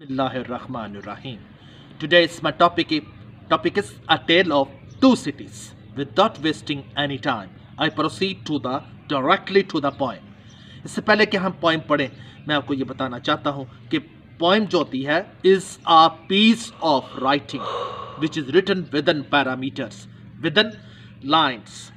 اللہ آپ کو یہ بتانا چاہتا ہوں جو ہوتی ہے is a piece of writing which is written within parameters, within lines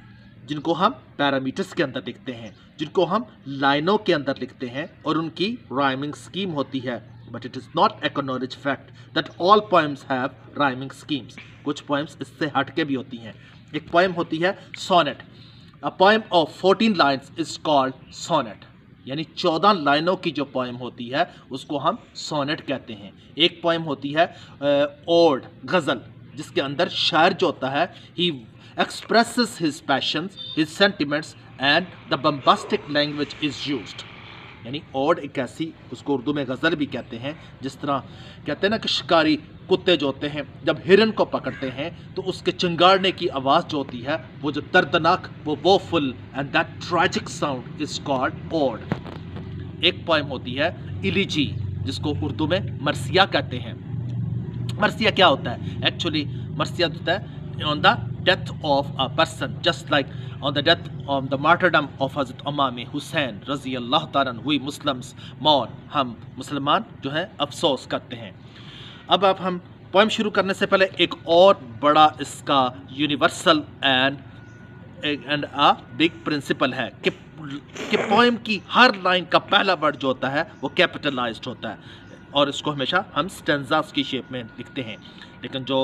جن کو ہم پیرامیٹرز کے اندر لکھتے ہیں جن کو ہم لائنوں کے اندر لکھتے ہیں اور ان کی رائمنگ سکیم ہوتی ہے۔ But it is not acknowledge fact that all poems have rhyming schemes کچھ پوئمس اس سے ہٹ کے بھی ہوتی ہیں۔ ایک پوئم ہوتی ہے sonnet poem of fourteen lines is called sonnet یعنی چودہ لائنوں کی جو پوئم ہوتی ہے، اس کو ہم سونیٹ کہتے ہیں۔ ایک پوئم ہوتی ہے اوڈ غزل، جس کے اندر شاعر جو ہوتا ہے he expresses his passions his sentiments and the bombastic language is used یعنی اوڈ ایک ایسی اس کو اردو میں غزل بھی کہتے ہیں، جس طرح کہتے ہیں نا کہ شکاری کتے جو ہوتے ہیں، جب ہرن کو پکڑتے ہیں تو اس کے چنگاڑنے کی آواز جو ہوتی ہے، وہ جو دردناک، وہ woeful and that tragic sound is called ode ایک پوائم ہوتی ہے الیجی جس کو اردو میں مرثیہ کہتے ہیں۔ مرثیہ کیا ہوتا ہے؟ ایکچولی مرثیہ ہوتا ہے آن دا death of a person, just like on the death on the martyrdom of Hazrat Imam Hussein رضی اللہ تعالیٰ ہوئی Muslims mourn ہم مسلمان جو ہیں افسوس کرتے ہیں اب اب ہم پوئم شروع کرنے سے پہلے ایک اور بڑا اس کا universal and and big principle ہے کہ کہ کی ہر لائن کا پہلا ورڈ جو ہوتا ہے وہ کیپٹلائزڈ ہوتا ہے اور اس کو ہمیشہ ہم سٹینزاز کی شیپ میں لکھتے ہیں لیکن جو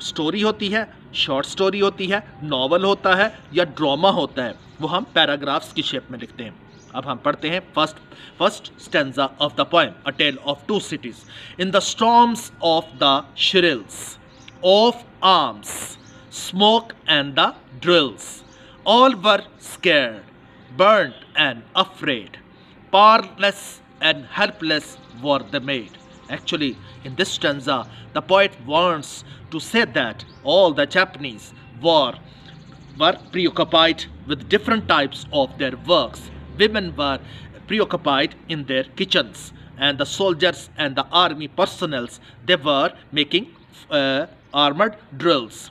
سٹوری ہوتی ہے شارٹ سٹوری ہوتی ہے ناول ہوتا ہے یا ڈراما ہوتا ہے، وہ ہم پیراگرافز کی شیپ میں لکھتے ہیں۔ اب ہم پڑھتے ہیں first first stanza of the poem a tale of two cities in the storms of the shrills of arms smoke and the drills all were scared burnt and afraid powerless and helpless were the maid Actually, in this stanza, the poet wants to say that all the Japanese were, were preoccupied with different types of their works. Women were preoccupied in their kitchens and the soldiers and the army personnels, they were making uh, armored drills.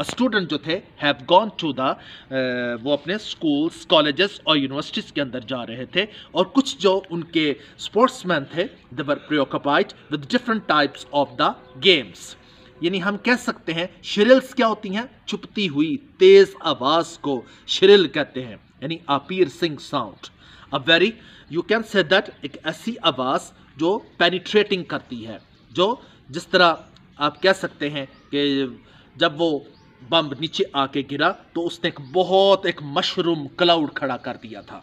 Student جو تھے have gone to the وہ اپنے schools colleges اور universities کے اندر جا رہے تھے اور کچھ جو ان کے سپورٹس مین تھے they were preoccupied with different types of the games یعنی ہم کہہ سکتے ہیں شرلز کیا ہوتی ہیں؟ چھپتی ہوئی تیز آواز کو شرل کہتے ہیں یعنی a piercing sound a very you can see that ایک ایسی آواز جو پینیٹریٹنگ کرتی ہے، جو جس طرح آپ کہہ سکتے ہیں کہ جب وہ بم نیچے آ کے گرا تو اس نے ایک بہت ایک مشروم کلاؤڈ کھڑا کر دیا تھا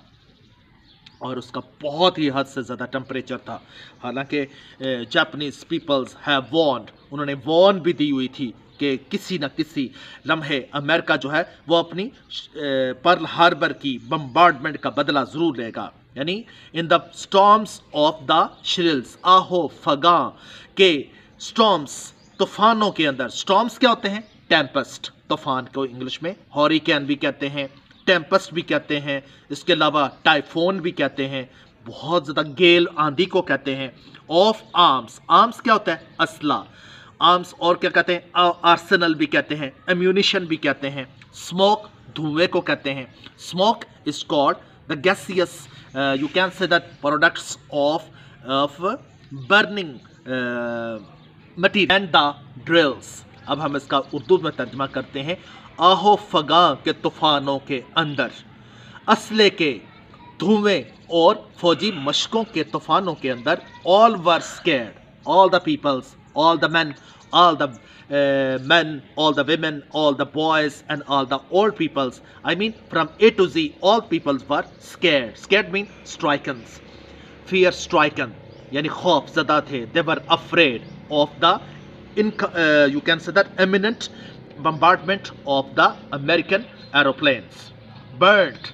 اور اس کا بہت ہی حد سے زیادہ ٹمپریچر تھا۔ حالانکہ جاپنیز پیپلز ہیو وارنڈ انہوں نے وارن بھی دی ہوئی تھی کہ کسی نہ کسی لمحے امریکہ جو ہے، وہ اپنی پرل ہاربر کی بمبارڈمنٹ کا بدلہ ضرور لے گا۔ یعنی ان دا سٹارمز آف دا شرلز آہو، فگاں، کے سٹارمز طوفانوں کے اندر۔ سٹارمز کیا ہوتے ہیں؟ ٹیمپسٹ، طوفان کو انگلش میں ہوریکین بھی کہتے ہیں، ٹیمپسٹ بھی کہتے ہیں، اس کے علاوہ ٹائیفون بھی کہتے ہیں، بہت زیادہ گیل آندھی کو کہتے ہیں۔ آف آرمز آرمز کیا ہوتا ہے؟ اسلحہ۔ آرمز اور کیا کہتے ہیں؟ آرسنل بھی کہتے ہیں، امیونیشن بھی کہتے ہیں۔ سموک دھوئے کو کہتے ہیں۔ Smoke is called the gases you can see that products of of burning material and the drills اب ہم اس کا اردو میں ترجمہ کرتے ہیں۔ آہو فگا کے طوفانوں کے اندر، اسلحے کے دھویں اور فوجی مشقوں کے طوفانوں کے اندر۔ All were scared all the peoples all the men all the men all the women all the boys and all the old peoples I mean from A to Z all peoples were scared scared mean strickens fear stricken یعنی خوف زدہ تھے. They were afraid of the in uh, you can say that imminent bombardment of the American aeroplanes. Burnt,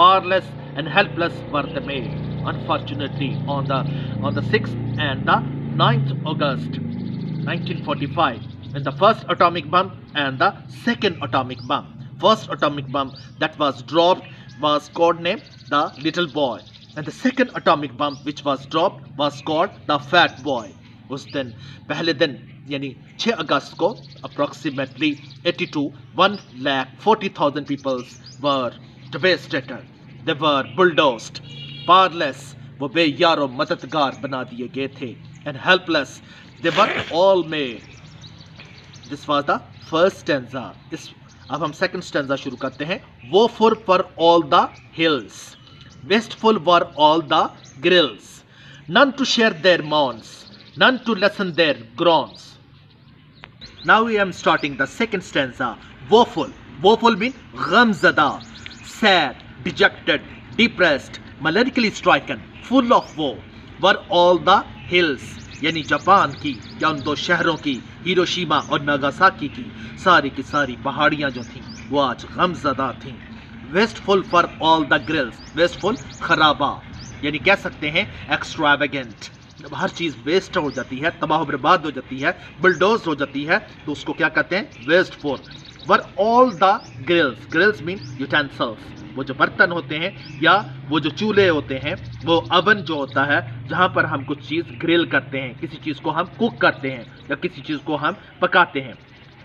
Powerless and helpless were the men. unfortunately on the on the 6th and the 9th august 1945 when the first atomic bomb and the second atomic bomb first atomic bomb that was dropped was codenamed the little boy. Second atomic bomb was drop was the fat boy پہلے دن یعنی اب ہم سیکنڈا شروع کرتے ہیں wasteful were all the grills none to share their mourns none to lessen their groans now I am starting the second stanza woeful woeful mean ghamzada sad dejected depressed melancholy stricken full of woe were all the hills یعنی Japan کی یا ان دو شہروں کی Hiroshima اور Nagasaki کی ساری کی ساری پہاڑیاں جو تھیں وہ آج غم زدہ تھیں wasteful for all the girls wasteful خرابہ یعنی کہہ سکتے ہیں ایکسٹراویگنٹ جب ہر چیز ویسٹ ہو جاتی ہے، تباہ و برباد ہو جاتی ہے بلڈوز ہو جاتی ہے، تو اس کو کیا کہتے ہیں؟ Wasteful were all the girls girls mean utensils وہ جو برتن ہوتے ہیں یا وہ جو چولہے ہوتے ہیں، وہ اوون جو ہوتا ہے، جہاں پر ہم کچھ چیز گرل کرتے ہیں، کسی چیز کو ہم کوک کرتے ہیں یا کسی چیز کو ہم پکاتے ہیں۔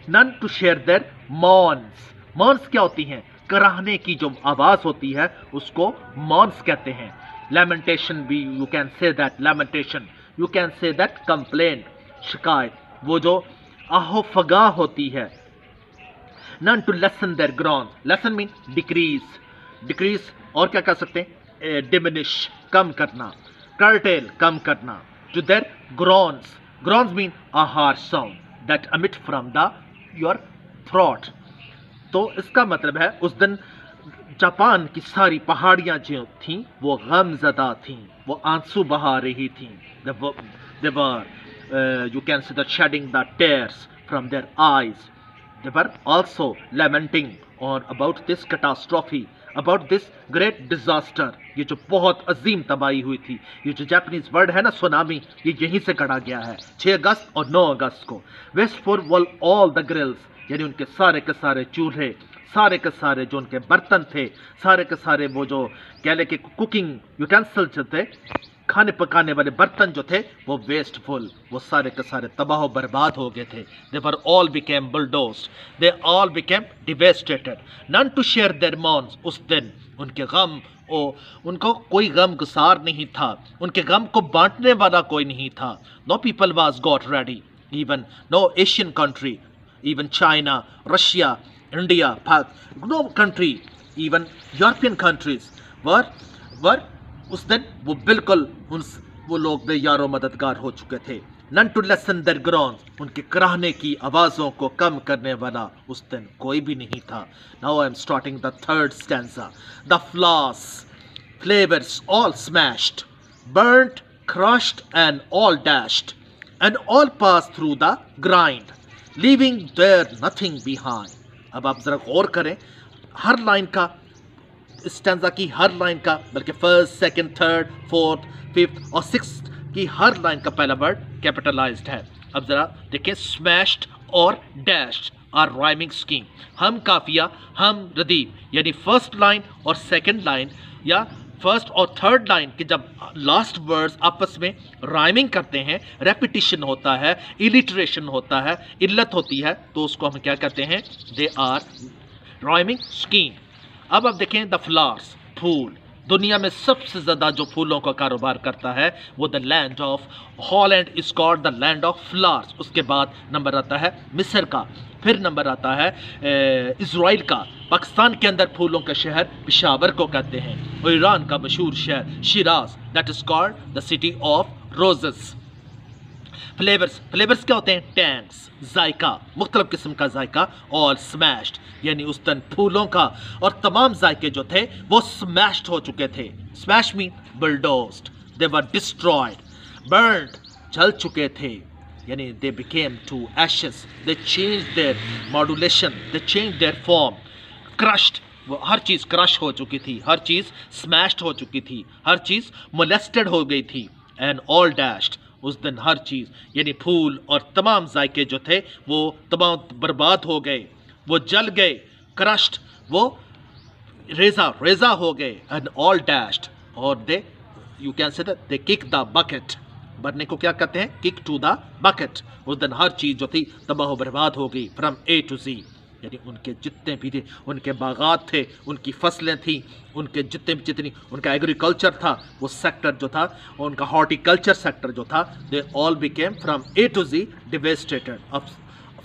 نن ٹو شیئر دیر مونس مونس کیا ہوتی ہیں؟ کراہنے کی جو آواز ہوتی ہے، اس کو مونس کہتے ہیں۔ لیمنٹیشن بھی you can say that lamentation you can say that complaint شکایت، وہ جو آہو فگاہ ہوتی ہے۔ None to listen their groans listen mean decrease decrease اور کیا کر سکتے ہیں؟ eh, ڈیمنش کم کرنا۔ کرٹیل کم کرنا۔ To there گرونس groans mean a harsh sound that emit from the your throat تو اس کا مطلب ہے اس دن جاپان کی ساری پہاڑیاں جو تھیں وہ غم زدہ تھیں، وہ آنسو بہا رہی تھیں۔ You can see the shedding the tears from their eyes they were also lamenting on about this catastrophe about this great disaster یہ جو بہت عظیم تباہی ہوئی تھی، یہ جو جیپنیز ورڈ ہے نا سونامی یہ یہیں سے کڑا گیا ہے۔ چھ اگست اور نو اگست کو۔ Wasteful were all the girls یعنی ان کے سارے کے سارے چولہے، سارے کے سارے جو ان کے برتن تھے، سارے کے سارے وہ جو کہہ لے کہ کوکنگ یوٹینسل جو تھے، کھانے پکانے والے برتن جو تھے، وہ ویسٹ فل وہ سارے کے سارے تباہ و برباد ہو گئے تھے۔ They were all became bulldoze they all became devastated none to share دیر مونس اس دن۔ ان کے غم، او، ان کو کوئی غم گسار نہیں تھا۔ ان کے غم کو بانٹنے والا کوئی نہیں تھا۔ No people was got ready even no Asian country even China Russia India no country even European countries were were اس دن وہ بالکل ان وہ لوگ بے یار و مددگار ہو چکے تھے none to listen their ground ان کے کراہنے کی آوازوں کو کم کرنے والا اس دن کوئی بھی نہیں تھا now I am starting the third stanza the flowers flowers all smashed burnt crushed and all dashed and all pass through the grind leaving there nothing behind اب آپ ذرا غور کریں، ہر لائن کا اسٹینزا کی ہر لائن کا، بلکہ first second third fourth fifth اور سکس کی ہر لائن کا پہلا ورڈ کیپٹلائزڈ ہے۔ اب ذرا دیکھیں اسمیشڈ اور ڈیشڈ آر رائمنگ اسکیم ہم کافیہ، ہم ردیب یعنی فرسٹ لائن اور سیکنڈ لائن یا فرسٹ اور تھرڈ لائن کے جب لاسٹ ورڈز آپس میں رائمنگ کرتے ہیں ریپیٹیشن ہوتا ہے الیٹریشن ہوتا ہے، علت ہوتی ہے، تو اس کو ہم کیا کہتے ہیں؟ دے آر رائمنگ اسکیم اب آپ دیکھیں دا فلارس پھول. دنیا میں سب سے زیادہ جو پھولوں کا کاروبار کرتا ہے، وہ the land of Holland is called the land of flowers اس کے بعد نمبر آتا ہے مصر کا، پھر نمبر آتا ہے اسرائیل کا۔ پاکستان کے اندر پھولوں کا شہر پشاور کو کہتے ہیں۔ اور ایران کا مشہور شہر Shiraz that is called the city of roses flowers flowers کیا ہوتے ہیں? ٹینکس ذائقہ. مختلف قسم کا ذائقہ اور سمیشڈ یعنی اس دن پھولوں کا. اور تمام ذائقے جو تھے وہ سمیشڈ ہو چکے تھے. Smash mean bulldozed they were destroyed burned جل چکے تھے. یعنی they became to ashes they change their modulation they change their form crushed وہ ہر چیز کرش ہو چکی تھی. ہر چیز سمیشڈ ہو چکی تھی. ہر چیز مولیسٹڈ ہو گئی تھی. اینڈ آل ڈیشڈ اس دن ہر چیز یعنی پھول اور تمام ذائقے جو تھے، وہ تمام برباد ہو گئے، وہ جل گئے crushed وہ ریزا ریزا ہو گئے، and all dashed. اور they you can say that they kick the bucket. برنے کو کیا کہتے ہیں؟ کک ٹو دا بکٹ اس دن ہر چیز جو تھی تباہ و برباد ہو گئی فرام اے ٹو زی یعنی ان کے جتنے بھی تھے، ان کے باغات تھے، ان کی فصلیں تھیں، ان کے جتنے بھی جتنی، ان کا ایگریکلچر تھا، وہ سیکٹر جو تھا، ان کا ہارٹی کلچر سیکٹر جو تھا they all became from A to Z devastated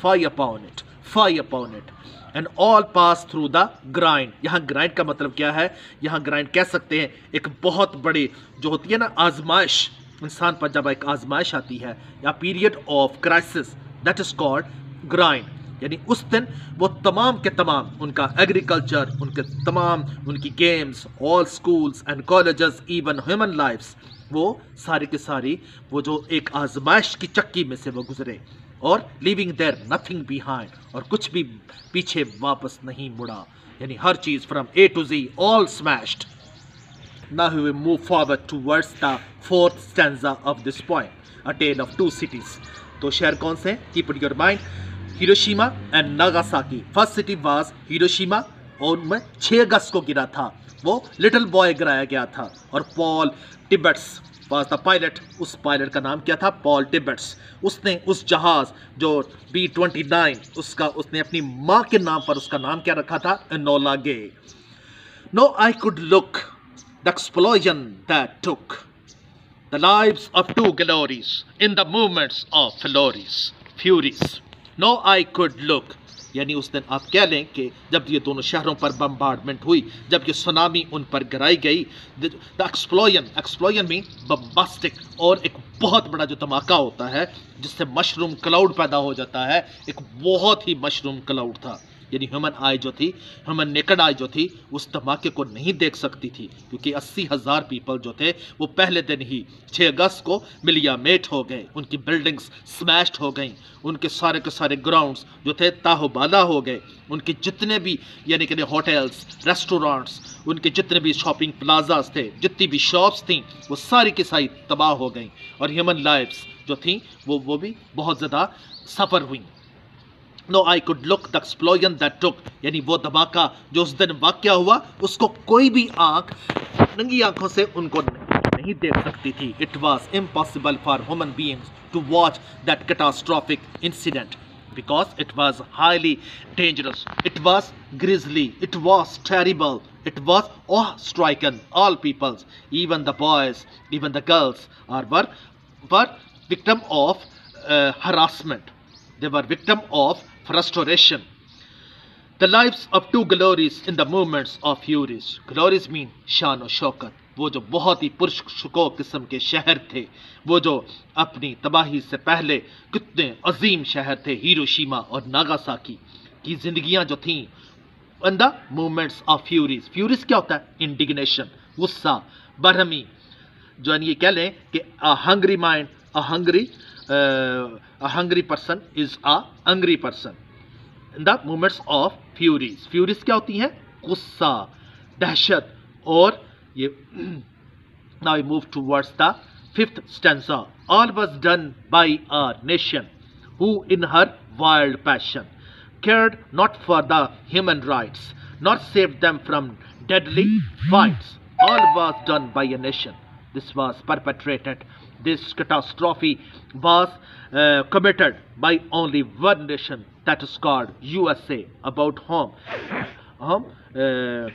fie upon it fie upon it and all pass through the grind یہاں گرائنڈ کا مطلب کیا ہے؟ یہاں گرائنڈ کہہ سکتے ہیں، ایک بہت بڑی جو ہوتی ہے نا آزمائش، انسان پر جب ایک آزمائش آتی ہے، یا period of crisis that is called grind یعنی اس دن وہ تمام کے تمام ان کا ایگریکلچر ان کے تمام ان کی games all schools and colleges even human lives وہ ساری کی ساری وہ جو ایک آزمائش کی چکی میں سے وہ گزرے۔ اور لیونگ دیر نتھنگ بیہائنڈ اور کچھ بھی پیچھے واپس نہیں مڑا۔ یعنی ہر چیز from A to Z all smashed Now we will move forward towards the fourth stanza of this poem, A Tale of Two Cities. تو شہر کون سے؟ ہیں keep it your mind Hiroshima and Nagasaki first city was Hiroshima اور ان میں چھ اگست کو گرا تھا وہ لٹل بوائے گرایا گیا تھا اور Paul Tibbets was the pilot us pilot کا نام کیا تھا پال ٹبٹس اس نے اس جہاز جو بی ٹوینٹی نائن اس کا اس نے اپنی ماں کے نام پر اس کا نام کیا رکھا تھا Enola Gay no I could look the explosion that took the lives of two glories in the movements of Flores, Furies. No I could look یعنی اس دن آپ کہہ لیں کہ جب یہ دونوں شہروں پر بمبارڈمنٹ ہوئی، جب یہ سونامی ان پر گرائی گئی دا ایکسپلوئن ایکسپلوئن میں بمباسٹک اور ایک بہت بڑا جو دھماکہ ہوتا ہے، جس سے مشروم کلاؤڈ پیدا ہو جاتا ہے، ایک بہت ہی مشروم کلاؤڈ تھا۔ یعنی ہیومن آئی جو تھی ہیومن نیکڈ آئی جو تھی، اس دھماکے کو نہیں دیکھ سکتی تھی، کیونکہ اسی ہزار پیپل جو تھے، وہ پہلے دن ہی چھ اگست کو ملیا میٹ ہو گئے۔ ان کی بلڈنگز سمیشڈ ہو گئیں۔ ان کے سارے کے سارے گراؤنڈز جو تھے تاہو بالا ہو گئے۔ ان کے جتنے بھی یعنی کہ ہوٹلس ریسٹورانٹس ان کے جتنے بھی شاپنگ پلازاز تھے، جتنی بھی شاپس تھیں، وہ ساری کی ساری تباہ ہو گئیں۔ اور ہیومن لائفس جو تھیں، وہ وہ بھی بہت زیادہ سفر ہوئیں۔ No I could look the explosion that took یعنی وہ دھماکہ جو اس دن واقع ہوا اس کو کوئی بھی آنکھ ننگی آنکھوں سے ان کو نہیں دیکھ سکتی تھی it was impossible for human beings to watch that catastrophic incident because it was highly dangerous. It was grisly. It was terrible. It was awe-stricken. All peoples, even the boys, even the girls, are were, were victim of uh, harassment. They were victim of frustration. The lives of two glories in the movements of furies. Glories mean شان و شوکت وہ جو بہت ہی پرشکو قسم کے شہر تھے، وہ جو اپنی تباہی سے پہلے کتنے عظیم شہر تھے، ہیروشیما اور ناگاساکی کی زندگیاں جو تھیں۔ ان the movements of furies furies کیا ہوتا ہے؟ انڈیگنیشن غصہ، برہمی۔ جو یعنی یہ کہہ لیں کہ hungry mind hungry hungry person is a angry person in the moments of furies furies کیا ہوتی ہیں غصہ دہشت اور یہ now move to words the fifth stanza all was done by our nation who in her wild passion cared not for the human rights not save them from deadly fights all was done by a nation this was perpetrated. This catastrophe was uh, committed by only one nation that is called USA about whom um, uh,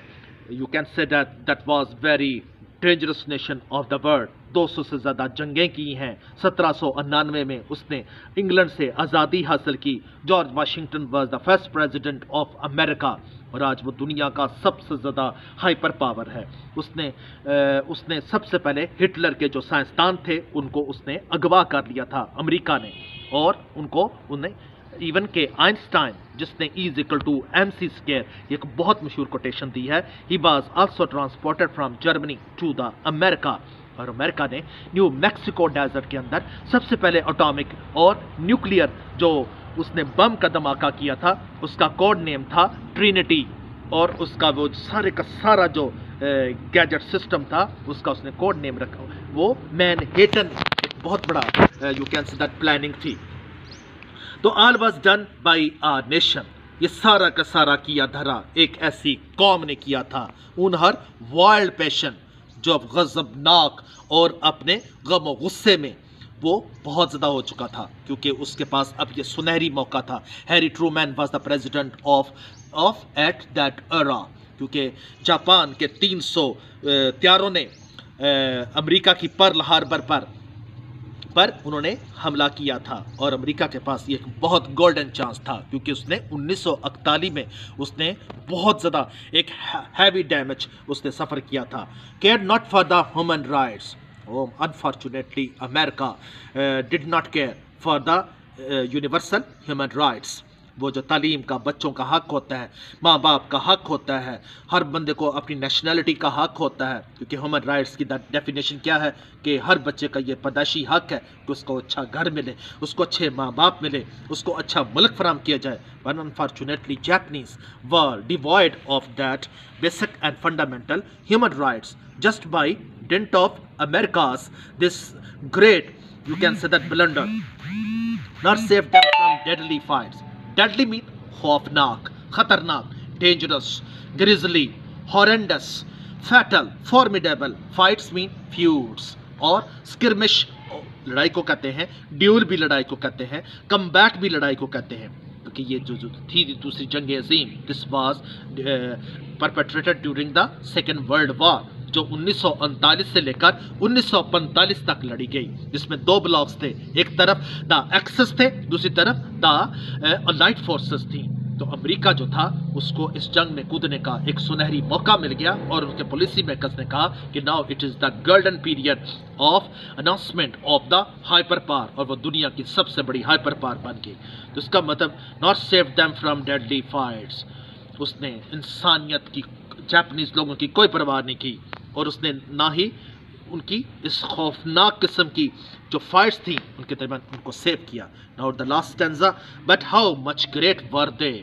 you can say that that was very dangerous nation of the world. دو سو سے زیادہ جنگیں کی ہیں۔ سترہ سو انانوے میں اس نے انگلینڈ سے آزادی حاصل کی۔ George Washington was the first president of America اور آج وہ دنیا کا سب سے زیادہ ہائپر پاور ہے۔ اس نے اس نے سب سے پہلے ہٹلر کے جو سائنسدان تھے، ان کو اس نے اغوا کر لیا تھا امریکہ نے۔ اور ان کو انہیں ایون کہ آئنسٹائن، جس نے as equal to M C square ایک بہت مشہور کوٹیشن دی ہے۔ He was also transported from Germany to the America اور امریکہ نے نیو میکسیکو ڈیزرٹ کے اندر سب سے پہلے اٹامک اور نیوکلیئر جو اس نے بم کا دھماکہ کیا تھا، اس کا کوڈ نیم تھا ٹرینٹی اور اس کا وہ سارے کا سارا جو گیجٹ سسٹم تھا، اس کا اس نے کوڈ نیم رکھا وہ مین ہیٹن ایک بہت بڑا you can see that planning تھی۔ تو all was done by a nation. یہ سارا کا سارا کیا دھرا ایک ایسی قوم نے کیا تھا۔ In her wild passion. جو اب غضبناک اور اپنے غم و غصے میں وہ بہت زیادہ ہو چکا تھا، کیونکہ اس کے پاس اب یہ سنہری موقع تھا۔ Harry Truman was the president of of at that era کیونکہ جاپان کے تین سو تیاروں نے امریکہ کی پرل ہاربر پر پر انہوں نے حملہ کیا تھا اور امریکہ کے پاس یہ ایک بہت گولڈن چانس تھا کیونکہ اس نے انیس سو اکتالی میں اس نے بہت زیادہ ایک ہیوی ڈیمیج اس نے سفر کیا تھا۔ Care not for the human rights unfortunately America did not care for the universal human rights وہ جو تعلیم کا بچوں کا حق ہوتا ہے، ماں باپ کا حق ہوتا ہے، ہر بندے کو اپنی نیشنلٹی کا حق ہوتا ہے۔ کیونکہ ہیومن رائٹس کی ڈیفینیشن کیا ہے؟ کہ ہر بچے کا یہ پیدائشی حق ہے کہ اس کو اچھا گھر ملے، اس کو اچھے ماں باپ ملے، اس کو اچھا ملک فراہم کیا جائے۔ When unfortunately Japanese were devoid of that basic and fundamental human rights just by dint of America's this great you can see that blunder not save them from deadly fights deadly mean خوفناک خطرناک dangerous grizzly horrendous fatal formidable fights mean feuds اور skirmish لڑائی کو کہتے ہیں dual بھی لڑائی کو کہتے ہیں کم بیک بھی لڑائی کو کہتے ہیں کیونکہ یہ جو تھی دوسری جنگ عظیم this was perpetrated during the second world war جو انیس سو انتالیس سے لے کر انیس سو پنتالیس تک لڑی گئی۔ جس میں دو بلاکس تھے، ایک طرف دا ایکسس تھے، دوسری طرف دا لائٹ فورسز تھیں۔ تو امریکہ جو تھا، اس کو اس جنگ میں کودنے کا ایک سنہری موقع مل گیا اور ان کے پالیسی میکرز نے کہا کہ now it is the golden period of announcement of the hyper power اور وہ دنیا کی سب سے بڑی ہائپر پار بن گئی۔ تو اس کا مطلب not save them from deadly fights اس نے انسانیت کی، جاپنیز لوگوں کی کوئی پرواہ نہیں کی۔ اور اس نے نہ ہی ان کی اس خوفناک قسم کی جو فائٹس تھیں ان کے درمیان ان کو سیو کیا۔ Now the last stanza but how much great were they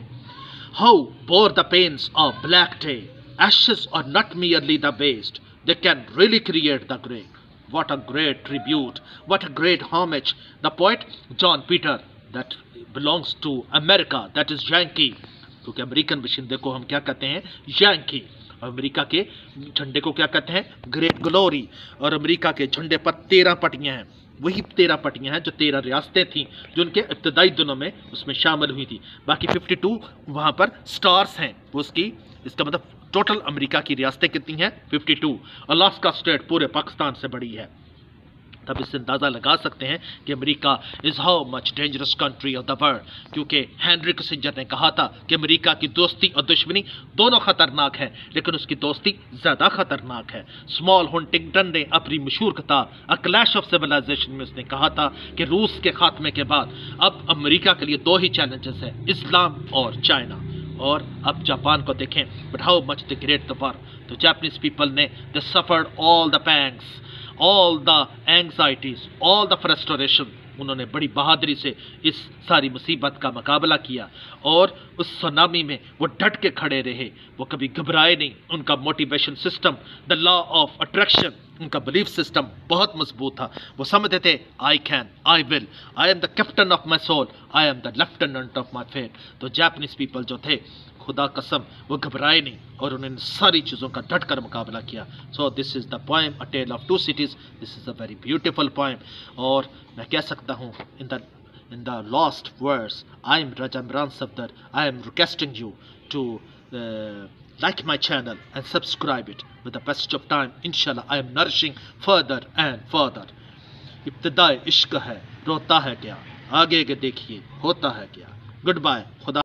how bore the pains of black day ashes are not merely the based they can really create the great what a great tribute what a great homage the poet John Peter that belongs to America that is Yankee کیونکہ American بشندے کو ہم کیا کہتے ہیں جینکی امریکہ کے جھنڈے کو کیا کہتے ہیں؟ گریٹ گلوری اور امریکہ کے جھنڈے پر تیرہ پٹیاں ہیں۔ وہی تیرہ پٹیاں ہیں جو تیرہ ریاستیں تھیں، جو ان کے ابتدائی دنوں میں اس میں شامل ہوئی تھیں باقی ففٹی ٹو وہاں پر سٹارز ہیں۔ وہ اس کی، اس کا مطلب ٹوٹل امریکہ کی ریاستیں کتنی ہیں؟ ففٹی ٹو الاسکا اسٹیٹ پورے پاکستان سے بڑی ہے۔ تب اس سے اندازہ لگا سکتے ہیں کہ America is how much dangerous country of the world کیونکہ ہینری کسنجر نے کہا تھا کہ امریکہ کی دوستی اور دشمنی دونوں خطرناک ہے لیکن اس کی دوستی زیادہ خطرناک ہے۔ اسمال ہنٹنگٹن نے اپنی مشہور کتاب ا کلیش آف سیولائزیشن میں اس نے کہا تھا کہ روس کے خاتمے کے بعد اب امریکہ کے لیے دو ہی چیلنجز ہیں، اسلام اور چائنا۔ اور اب جاپان کو دیکھیں but how much the great the war تو جاپنیز پیپل نے the suffered all the panics all the anxieties all the frustration انہوں نے بڑی بہادری سے اس ساری مصیبت کا مقابلہ کیا اور اس سونامی میں وہ ڈٹ کے کھڑے رہے۔ وہ کبھی گھبرائے نہیں۔ ان کا motivation system the law of attraction ان کا بلیف سسٹم بہت مضبوط تھا۔ وہ سمجھتے تھے I can I will I am the captain of my soul I am the lieutenant of my fate تو جاپنیز پیپل جو تھے، خدا قسم، وہ گھبرائے نہیں اور انہوں نے ساری چیزوں کا ڈٹ کر مقابلہ کیا۔ So this is the poem a tale of two cities this is a very beautiful poem اور میں کہہ سکتا ہوں in the in the last words I am Raja Imran Safdar I am requesting you to like my channel and subscribe it with the passage of time ان شاء اللہ I am and further and ابتدائی عشق ہے، روتا ہے کیا؟ آگے کے دیکھیے، ہوتا ہے کیا؟ گڈ بائے خدا